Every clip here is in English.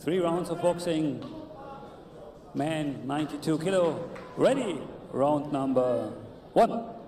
Three rounds of boxing. Man, 92 kilo. Ready. Round number one.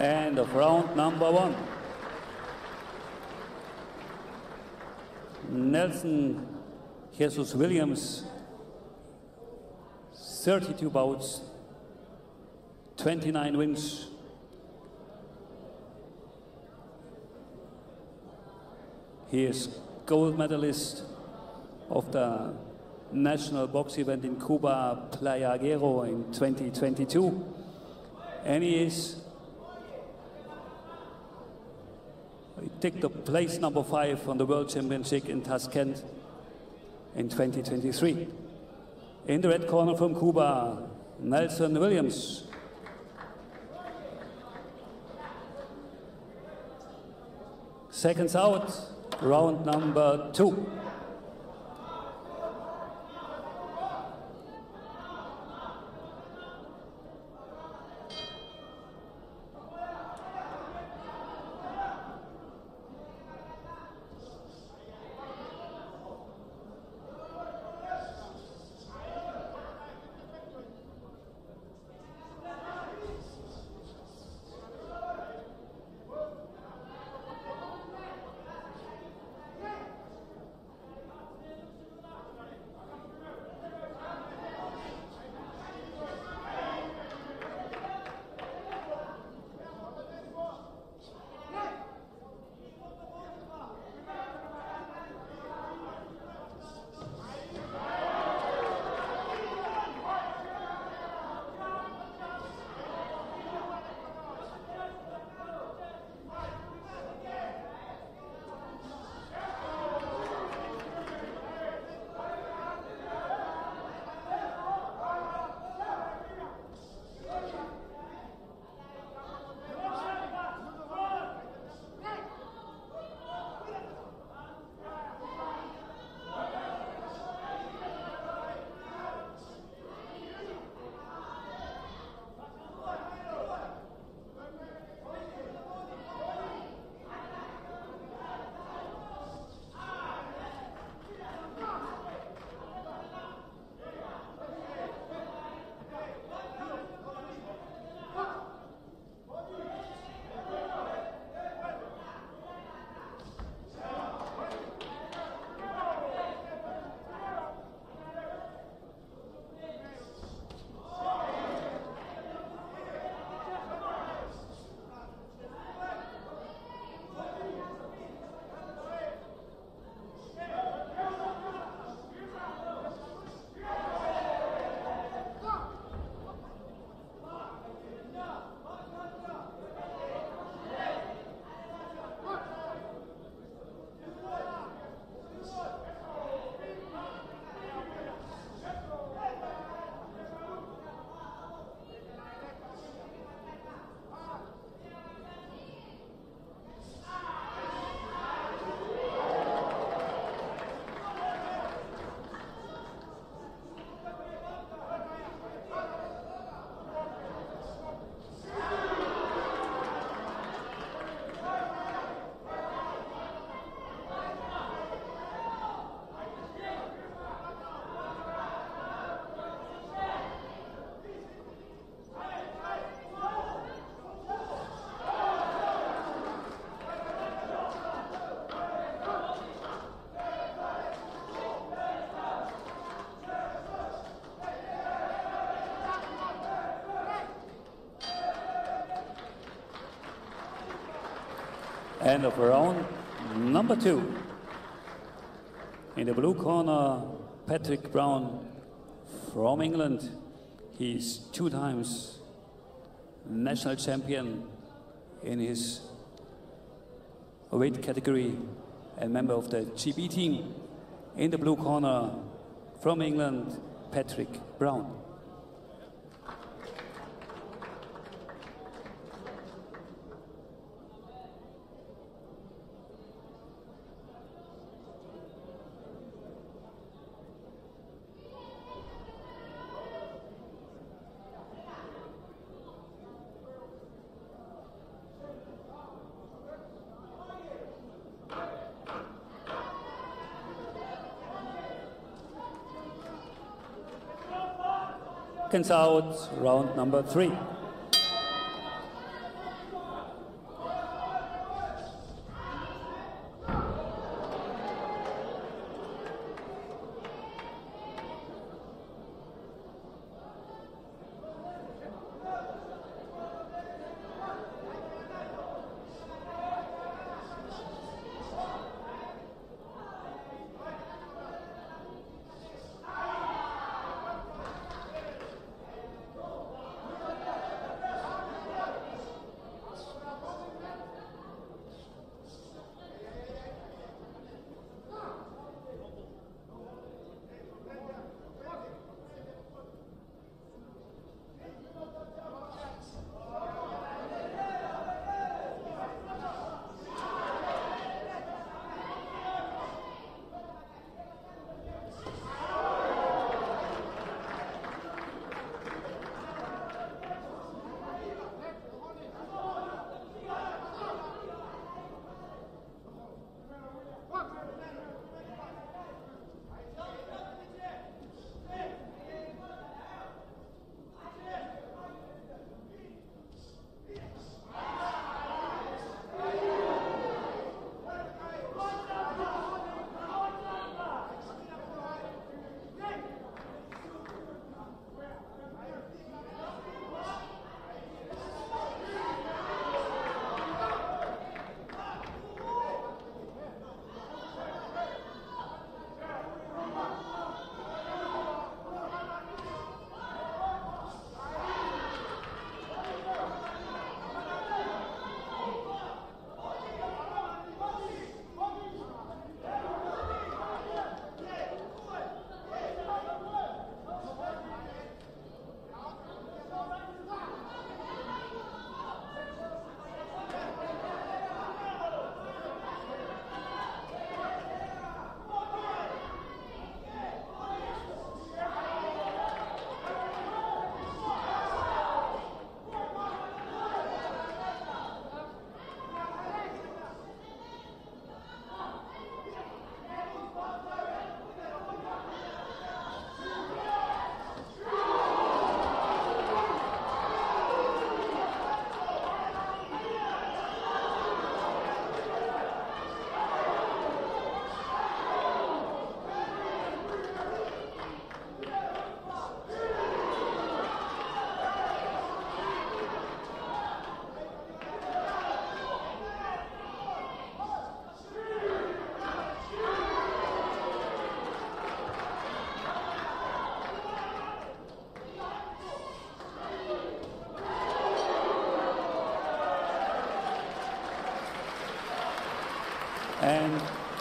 End of round number one. Nelson Jesus Williams, 32 bouts, 29 wins. He is gold medalist of the national box event in Cuba, Playa Girón in 2022. And he is took the place number five on the World Championship in Tashkent in 2023. In the red corner from Cuba, Nelson Williams. Seconds out, round number two. End of round number two. In the blue corner, Patrick Brown from England. He's two times national champion in his weight category and member of the GB team. In the blue corner, from England, Patrick Brown. Out, round number three.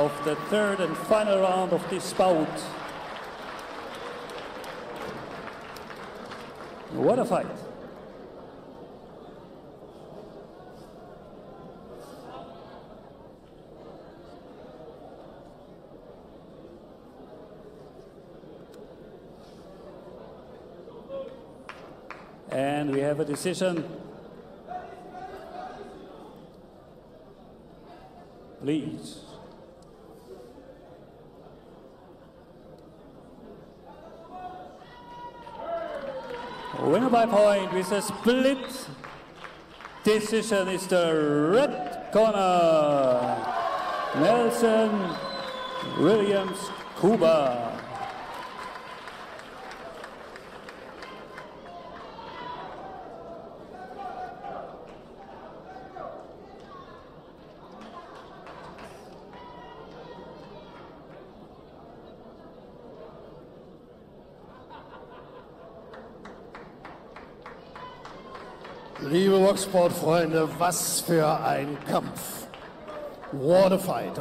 Of the third and final round of this bout. What a fight. And we have a decision please. Winner by point with a split decision is the red corner, Nelson Williams, Cuba. Liebe Boxsportfreunde, was für ein Kampf. What a fight.